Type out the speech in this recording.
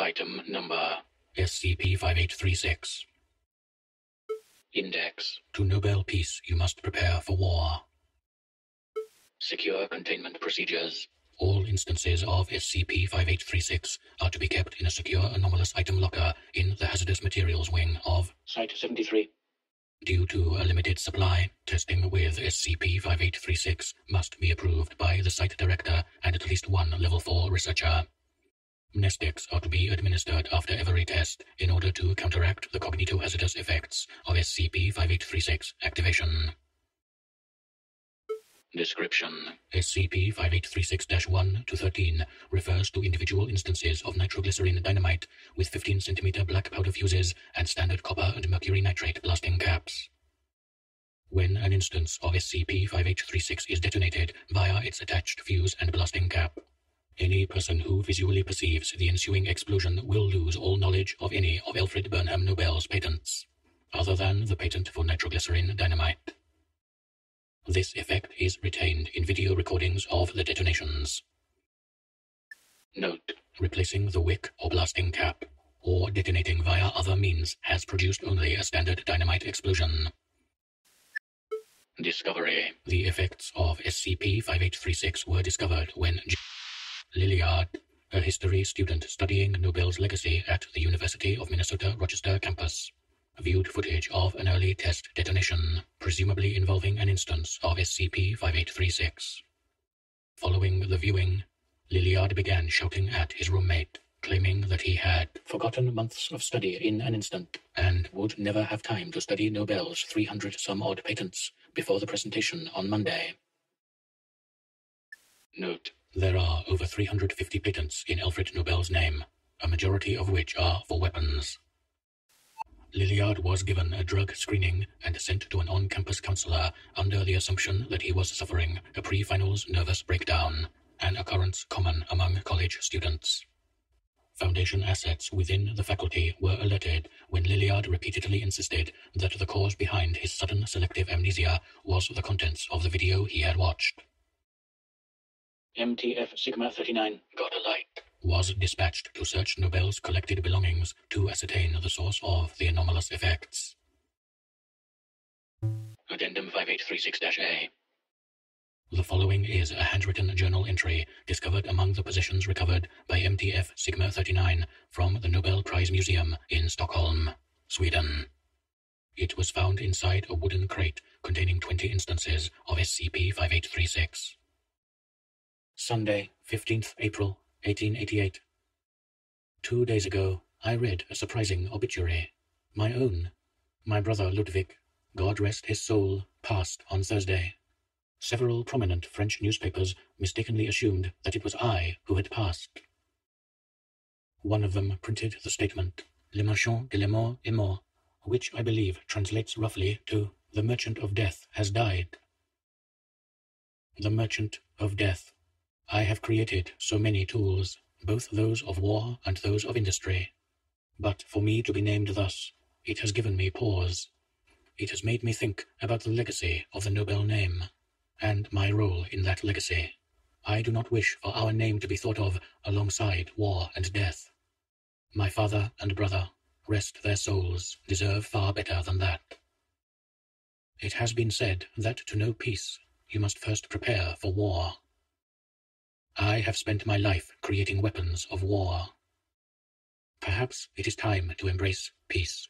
Item number SCP-5836. Index To Nobel Peace, you must prepare for war. Secure containment procedures. All instances of SCP-5836 are to be kept in a secure anomalous item locker in the hazardous materials wing of Site 73. Due to a limited supply, testing with SCP-5836 must be approved by the site director and at least one level 4 researcher. Amnestics are to be administered after every test in order to counteract the cognitohazardous effects of SCP-5836 activation. Description SCP-5836-1 to 13 refers to individual instances of nitroglycerin dynamite with 15 cm black powder fuses and standard copper and mercury nitrate blasting caps. When an instance of SCP-5836 is detonated via its attached fuse and blasting cap, any person who visually perceives the ensuing explosion will lose all knowledge of any of Alfred Bernhard Nobel's patents, other than the patent for nitroglycerin dynamite. This effect is retained in video recordings of the detonations. Note Replacing the wick or blasting cap, or detonating via other means, has produced only a standard dynamite explosion. Discovery The effects of SCP-5836 were discovered when. Lilliard, a history student studying Nobel's legacy at the University of Minnesota Rochester campus, viewed footage of an early test detonation, presumably involving an instance of SCP-5836. Following the viewing, Lilliard began shouting at his roommate, claiming that he had forgotten months of study in an instant and would never have time to study Nobel's 300 some odd patents before the presentation on Monday. Note There are over 350 patents in Alfred Nobel's name, a majority of which are for weapons. Lilliard was given a drug screening and sent to an on-campus counselor under the assumption that he was suffering a pre-finals nervous breakdown, an occurrence common among college students. Foundation assets within the faculty were alerted when Lilliard repeatedly insisted that the cause behind his sudden selective amnesia was the contents of the video he had watched. MTF Sigma 39 got a light. was dispatched to search Nobel's collected belongings to ascertain the source of the anomalous effects. Addendum 5836-A. The following is a handwritten journal entry discovered among the possessions recovered by MTF Sigma 39 from the Nobel Prize Museum in Stockholm, Sweden. It was found inside a wooden crate containing 20 instances of SCP 5836. Sunday, 15th April 1888. Two days ago, I read a surprising obituary. My own. My brother Ludwig, God rest his soul, passed on Thursday. Several prominent French newspapers mistakenly assumed that it was I who had passed. One of them printed the statement, Le Marchand de la Mort est mort, which I believe translates roughly to The Merchant of Death has died. The Merchant of Death. I have created so many tools, both those of war and those of industry. But for me to be named thus, it has given me pause. It has made me think about the legacy of the Nobel name, and my role in that legacy. I do not wish for our name to be thought of alongside war and death. My father and brother, rest their souls, deserve far better than that. It has been said that to know peace, you must first prepare for war. I have spent my life creating weapons of war. Perhaps it is time to embrace peace.